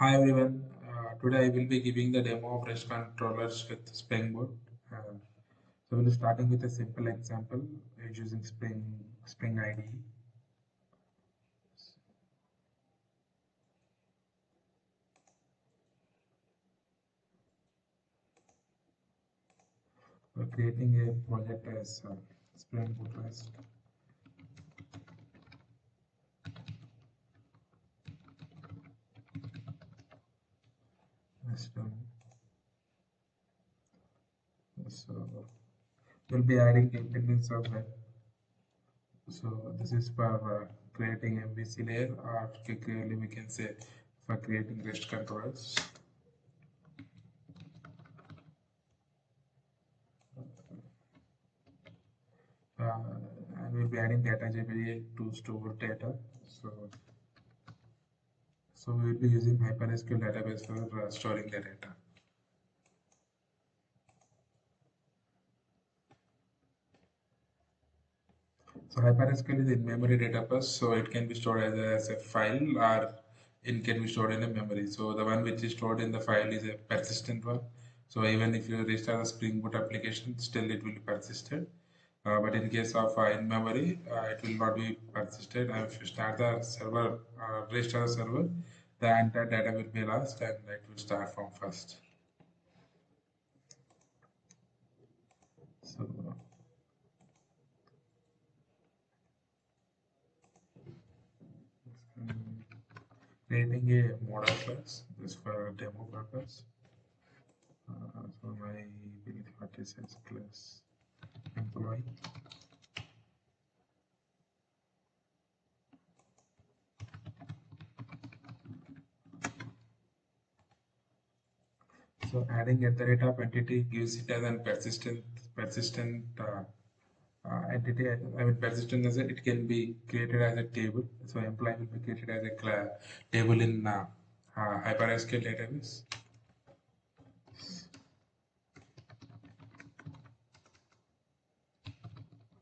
Hi everyone. Uh, today I will be giving the demo of REST controllers with Spring Boot. Uh, so we'll be starting with a simple example using Spring Spring IDE. We're creating a project as uh, Spring Boot REST. So we'll be adding dependence of that. So this is for uh, creating MVC layer or clearly we can say for creating REST controllers. Uh, and we'll be adding data JPA to store data. So so we will be using HyperSQL database for uh, storing the data. So HyperSQL is in-memory database, so it can be stored as a, as a file or it can be stored in a memory. So the one which is stored in the file is a persistent one. So even if you restart the Spring Boot application, still it will be persisted. Uh, but in case of uh, in memory, uh, it will not be persisted. If you start the server, restart the server, the entire data will be lost and it will start from first. So creating a model class this for demo purpose. Uh, so my what is as class employee So adding at the rate of entity gives it as a persistent persistent uh, uh, entity. I mean persistent as a, it can be created as a table. So employee will be created as a table in uh, uh, HyperSQL database.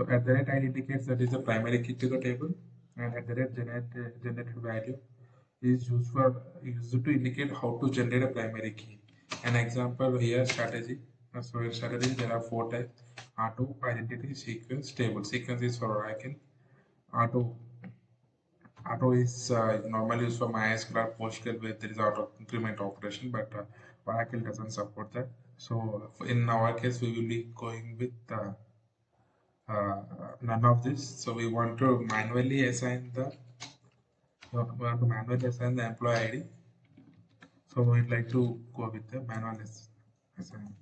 So at the rate I indicates that is the primary key to the table and at the rate generate, generated value is used for used to indicate how to generate a primary key. An example here strategy. Uh, so in strategy there are four types: auto, identity, sequence, table. Sequence is for Oracle. Auto auto is uh, normally used for MySQL PostgreSQL where there is auto increment operation, but uh, Oracle doesn't support that. So in our case, we will be going with uh, uh, none of this. So we want to manually assign the we want to manually assign the employee ID. So we'd like to go with the manual assign.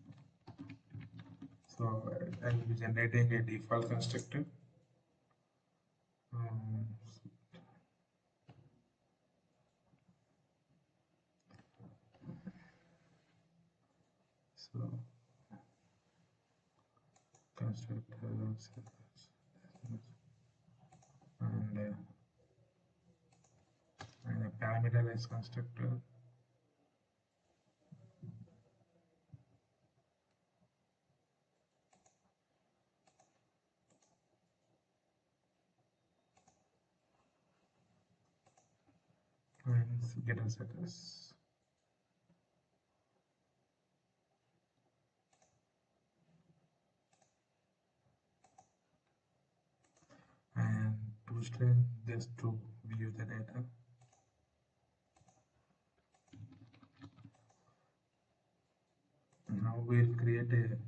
So I will be generating a default constructor. Um, so constructor and uh, and a parameterized constructor and get a status and to string this to view the data now we'll create a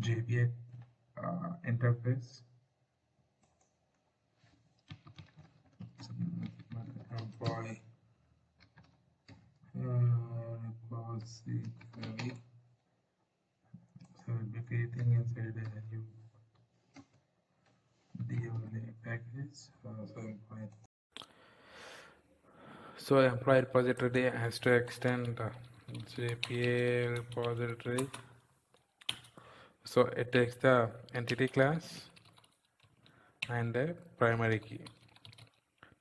JPA uh, interface. Employee policy so we'll be creating inside a new So employee repository has to extend JPA repository. So it takes the entity class and the primary key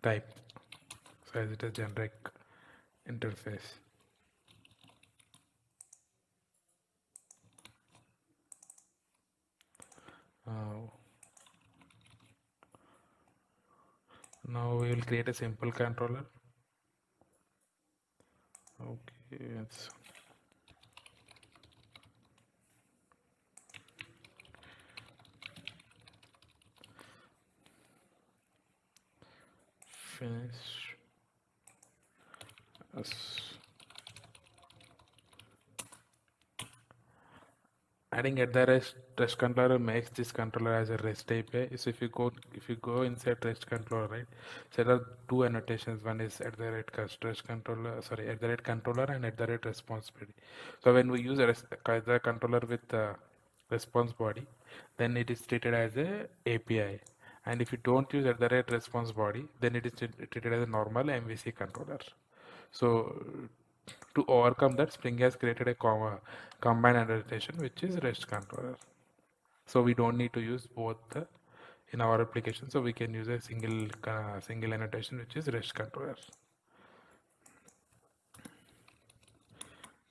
type. So as it is generic interface. Now we will create a simple controller. Okay, it's finish. Yes. Adding at the rest rest controller makes this controller as a rest API. So if you go if you go inside rest controller, right? So there are two annotations. One is at the rate rest controller, sorry, at the rate controller and at the rate response body. So when we use a rest, the controller with the response body, then it is treated as a API. And if you don't use at the rate response body, then it is treated as a normal MVC controller. So to overcome that, Spring has created a combined annotation, which is REST controller. So we don't need to use both the, in our application. So we can use a single uh, single annotation, which is REST controller.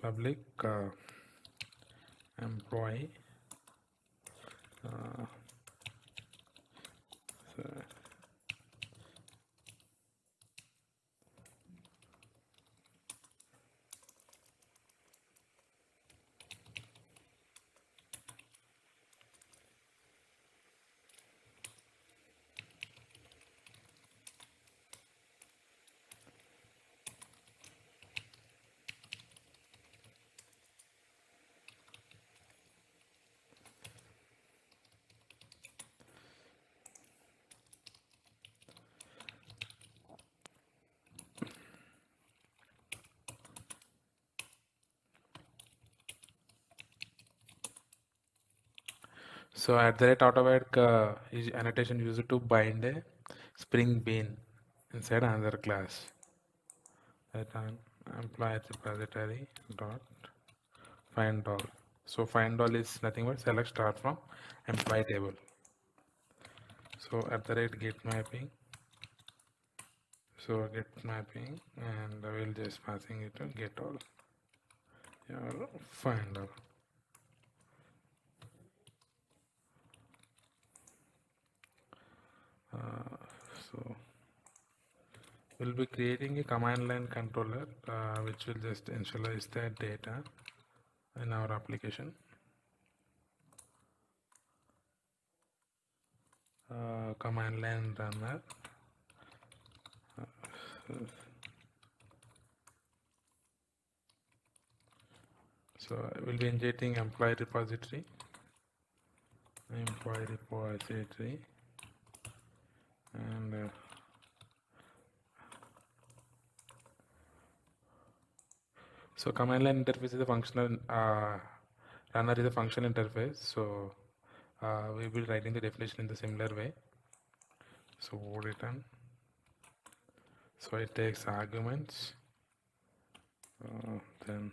Public uh, employee. Uh, So at the rate autowired uh, annotation used to bind a spring bean inside another class. That employee repository dot find all. So find all is nothing but select start from employee table. So at the rate get mapping. So get mapping and I will just passing it to get all. Yeah, find all. Uh, so we'll be creating a command line controller uh, which will just initialize that data in our application. Uh, command line runner so we'll be injecting employee repository employee repository and uh, so command line interface is a functional uh, runner is a functional interface. So uh, we will be writing the definition in the similar way. So return so it takes arguments. Uh, then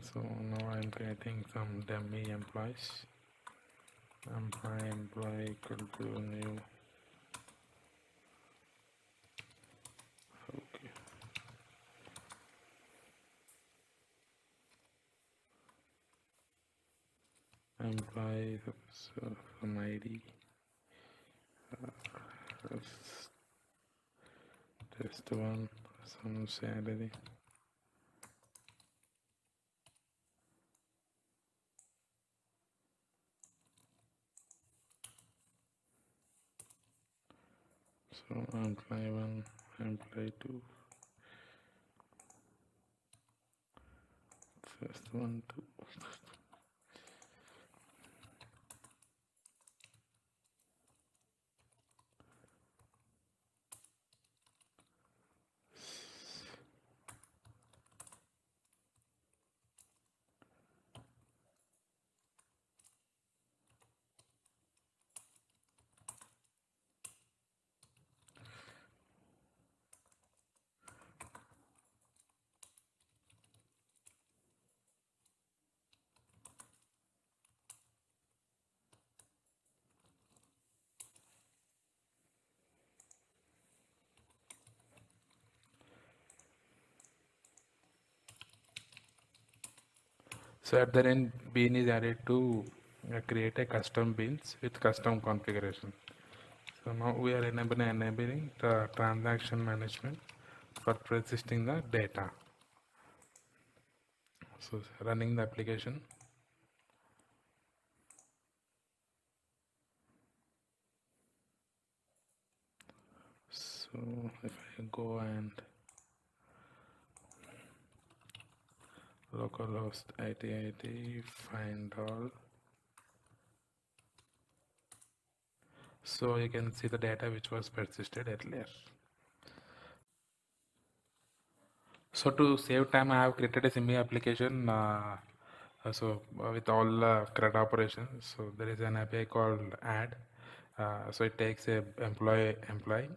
so now I'm creating some dummy employees employee employee equal to new okay. Employee so some id uh, test one some salary so employee one two. First one two So at the end, bean is added to uh, create a custom beans with custom configuration. So now we are enabling, enabling the transaction management for persisting the data. So running the application. So if I go and localhost 8080 find all. So you can see the data which was persisted earlier. So to save time i have created a simi application uh, uh, so uh, with all uh, CRUD operations. So there is an api called add uh, so it takes a employee employee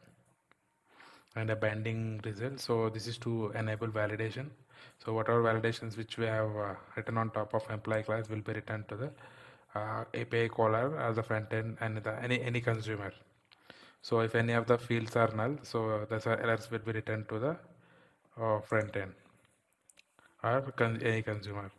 and a binding result so this is to enable validation so whatever validations which we have uh, written on top of employee class will be returned to the uh, API caller as a front end and the, any any consumer. So if any of the fields are null, so the errors will be returned to the uh, front end or con any consumer.